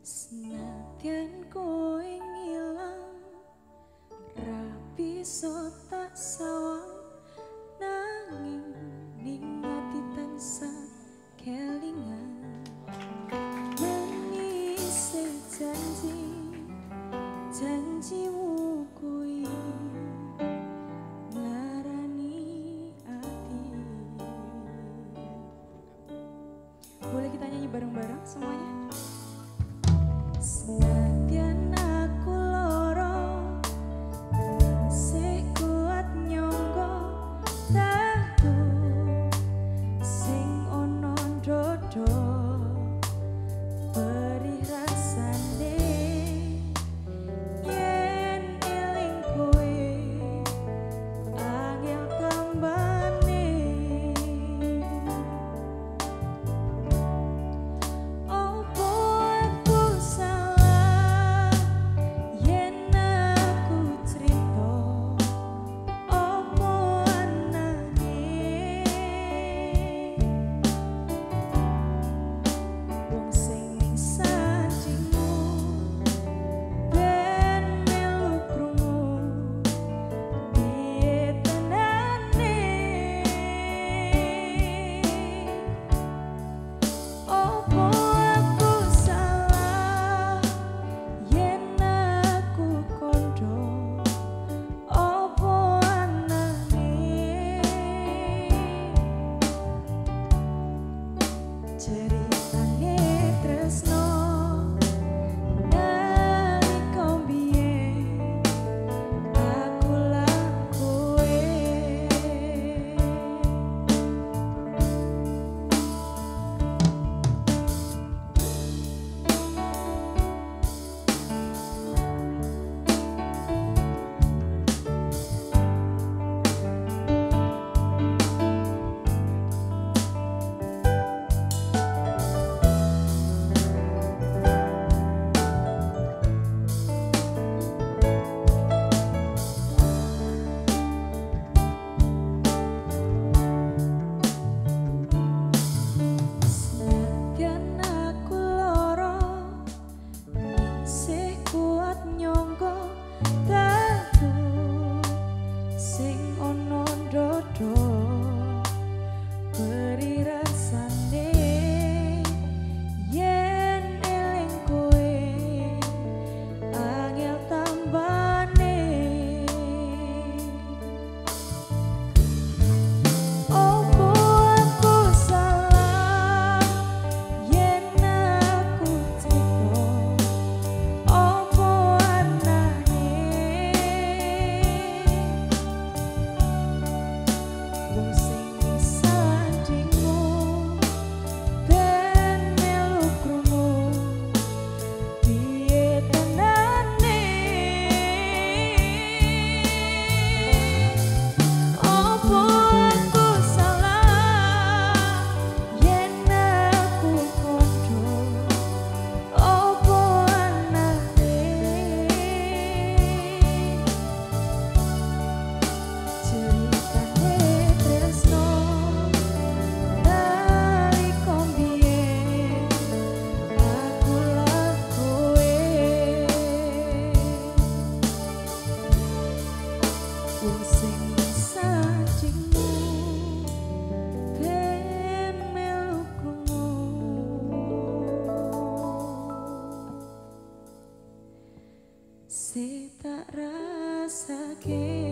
Senatian kowe ngilang ra bisa tak sawang door. Se tak rasa ke.